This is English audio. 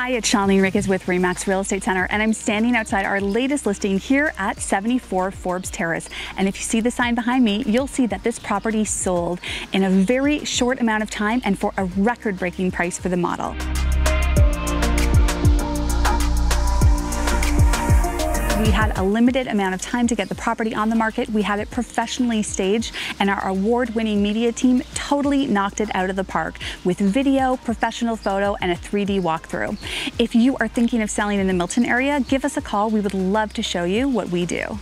Hi, it's Shaleni Henriquez with Remax Real Estate Center, and I'm standing outside our latest listing here at 74 Forbes Terrace. And if you see the sign behind me, you'll see that this property sold in a very short amount of time and for a record-breaking price for the model. We had a limited amount of time to get the property on the market. We had it professionally staged, and our award winning media team totally knocked it out of the park with video, professional photo, and a 3D walkthrough. If you are thinking of selling in the Milton area, give us a call. We would love to show you what we do.